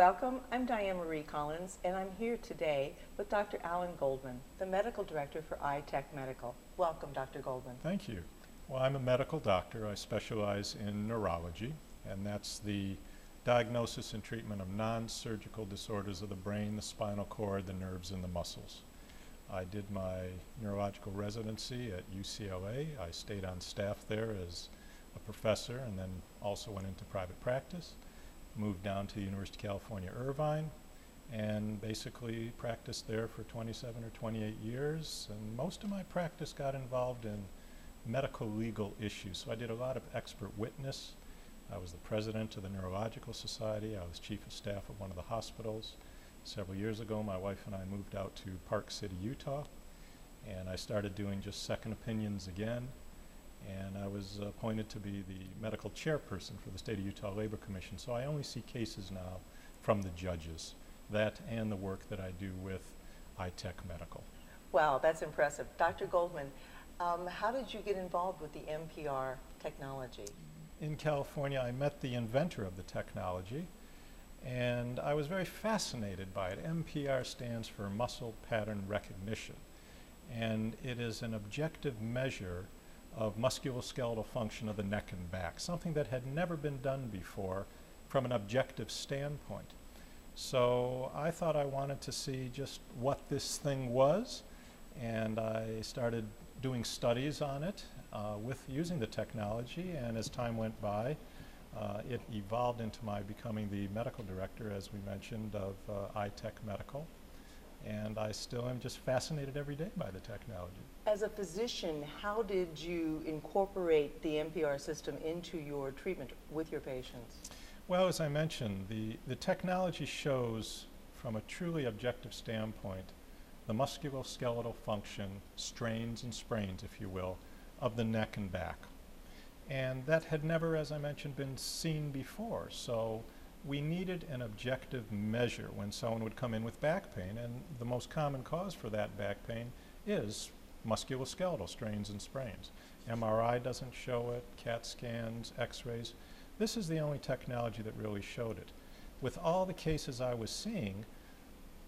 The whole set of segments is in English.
Welcome. I'm Diane Marie Collins, and I'm here today with Dr. Alan Goldman, the Medical Director for iTech Medical. Welcome, Dr. Goldman. Thank you. Well, I'm a medical doctor. I specialize in neurology, and that's the diagnosis and treatment of non-surgical disorders of the brain, the spinal cord, the nerves, and the muscles. I did my neurological residency at UCLA. I stayed on staff there as a professor and then also went into private practice. Moved down to the University of California, Irvine, and basically practiced there for 27 or 28 years. And most of my practice got involved in medical legal issues. So I did a lot of expert witness. I was the president of the Neurological Society. I was chief of staff of one of the hospitals. Several years ago, my wife and I moved out to Park City, Utah, and I started doing just second opinions again. And I was appointed to be the medical chairperson for the State of Utah Labor Commission. So I only see cases now from the judges, that and the work that I do with iTech Medical. Wow, that's impressive. Dr. Goldman, um, how did you get involved with the MPR technology? In California, I met the inventor of the technology, and I was very fascinated by it. MPR stands for Muscle Pattern Recognition, and it is an objective measure of musculoskeletal function of the neck and back, something that had never been done before from an objective standpoint. So I thought I wanted to see just what this thing was, and I started doing studies on it uh, with using the technology, and as time went by, uh, it evolved into my becoming the medical director, as we mentioned, of uh, iTech Medical. And I still am just fascinated every day by the technology. As a physician, how did you incorporate the MPR system into your treatment with your patients? Well, as I mentioned, the, the technology shows from a truly objective standpoint the musculoskeletal function, strains and sprains, if you will, of the neck and back. And that had never, as I mentioned, been seen before. So we needed an objective measure when someone would come in with back pain, and the most common cause for that back pain is musculoskeletal strains and sprains. MRI doesn't show it, CAT scans, x-rays. This is the only technology that really showed it. With all the cases I was seeing,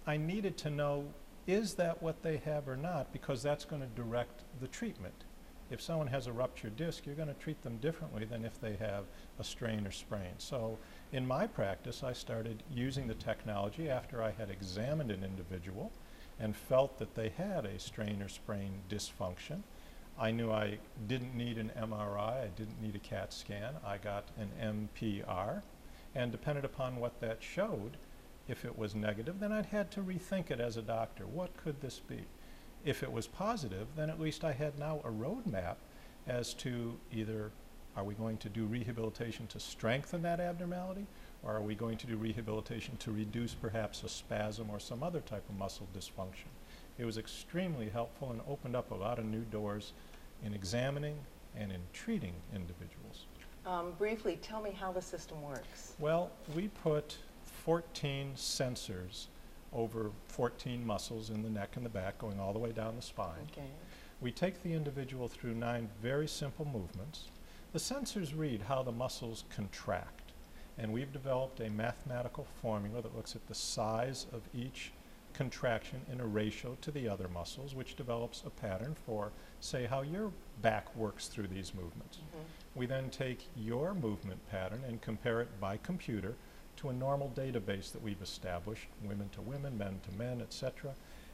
I needed to know is that what they have or not because that's going to direct the treatment. If someone has a ruptured disc, you're going to treat them differently than if they have a strain or sprain. So in my practice, I started using the technology after I had examined an individual and felt that they had a strain or sprain dysfunction. I knew I didn't need an MRI, I didn't need a CAT scan. I got an MPR, and depended upon what that showed, if it was negative, then I'd had to rethink it as a doctor. What could this be? If it was positive, then at least I had now a roadmap as to either are we going to do rehabilitation to strengthen that abnormality, or are we going to do rehabilitation to reduce perhaps a spasm or some other type of muscle dysfunction? It was extremely helpful and opened up a lot of new doors in examining and in treating individuals. Um, briefly, tell me how the system works. Well, we put 14 sensors over 14 muscles in the neck and the back going all the way down the spine. Okay. We take the individual through nine very simple movements. The sensors read how the muscles contract, and we've developed a mathematical formula that looks at the size of each contraction in a ratio to the other muscles, which develops a pattern for, say, how your back works through these movements. Mm -hmm. We then take your movement pattern and compare it by computer to a normal database that we've established, women to women, men to men, etc.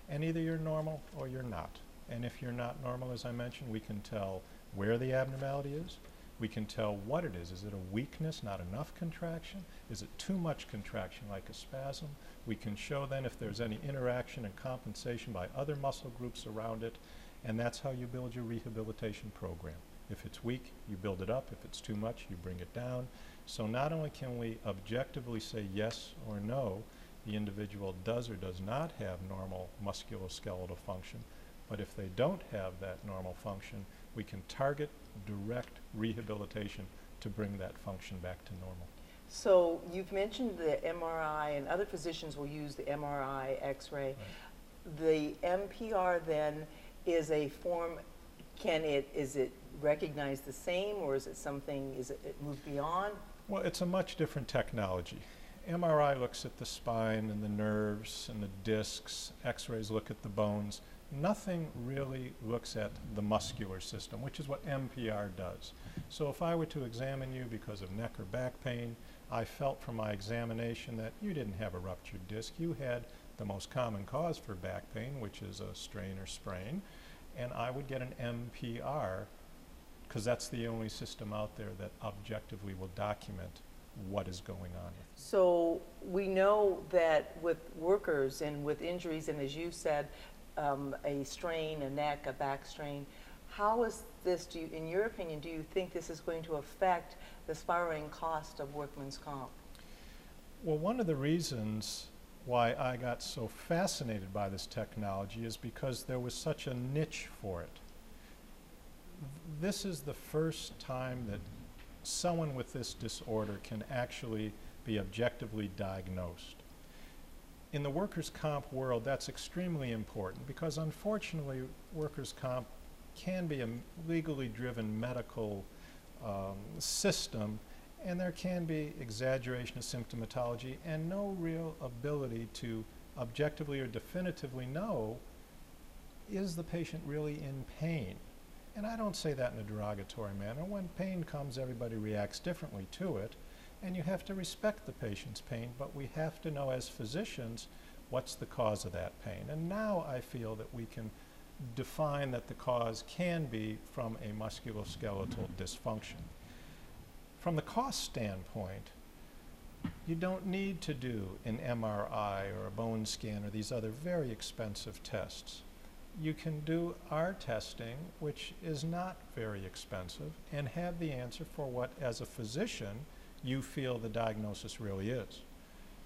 And either you're normal or you're not. And if you're not normal, as I mentioned, we can tell where the abnormality is. We can tell what it is. Is it a weakness, not enough contraction? Is it too much contraction, like a spasm? We can show then if there's any interaction and compensation by other muscle groups around it, and that's how you build your rehabilitation program. If it's weak, you build it up. If it's too much, you bring it down. So not only can we objectively say yes or no, the individual does or does not have normal musculoskeletal function, but if they don't have that normal function, we can target direct rehabilitation to bring that function back to normal. So you've mentioned the MRI, and other physicians will use the MRI, X-ray. Right. The MPR then is a form. Can it is it recognized the same, or is it something? Is it, it moved beyond? Well, it's a much different technology. MRI looks at the spine and the nerves and the discs, x-rays look at the bones. Nothing really looks at the muscular system, which is what MPR does. So if I were to examine you because of neck or back pain, I felt from my examination that you didn't have a ruptured disc. You had the most common cause for back pain, which is a strain or sprain, and I would get an MPR because that's the only system out there that objectively will document what is going on. So we know that with workers and with injuries, and as you said, um, a strain, a neck, a back strain, how is this, do you, in your opinion, do you think this is going to affect the spiraling cost of workman's comp? Well, one of the reasons why I got so fascinated by this technology is because there was such a niche for it. This is the first time that someone with this disorder can actually be objectively diagnosed. In the workers' comp world, that's extremely important because unfortunately, workers' comp can be a legally driven medical um, system and there can be exaggeration of symptomatology and no real ability to objectively or definitively know is the patient really in pain? And I don't say that in a derogatory manner. When pain comes, everybody reacts differently to it, and you have to respect the patient's pain, but we have to know as physicians what's the cause of that pain. And now I feel that we can define that the cause can be from a musculoskeletal dysfunction. From the cost standpoint, you don't need to do an MRI or a bone scan or these other very expensive tests. You can do our testing, which is not very expensive, and have the answer for what, as a physician, you feel the diagnosis really is.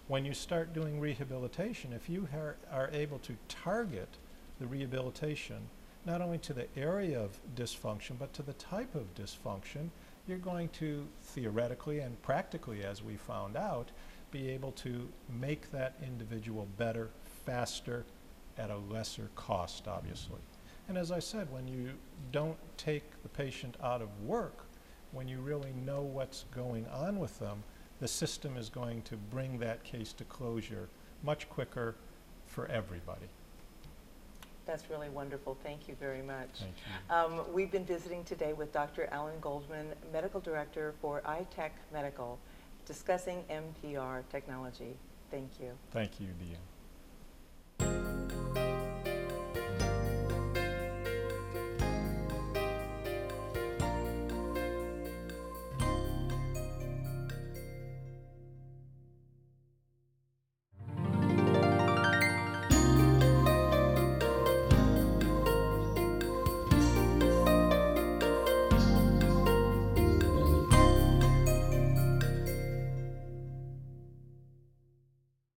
When you start doing rehabilitation, if you are, are able to target the rehabilitation not only to the area of dysfunction, but to the type of dysfunction, you're going to theoretically and practically, as we found out, be able to make that individual better, faster, at a lesser cost, obviously. And as I said, when you don't take the patient out of work, when you really know what's going on with them, the system is going to bring that case to closure much quicker for everybody. That's really wonderful. Thank you very much. Thank you. Um, we've been visiting today with Dr. Alan Goldman, Medical Director for iTech Medical, discussing MPR technology. Thank you. Thank you, Deanne. Bye.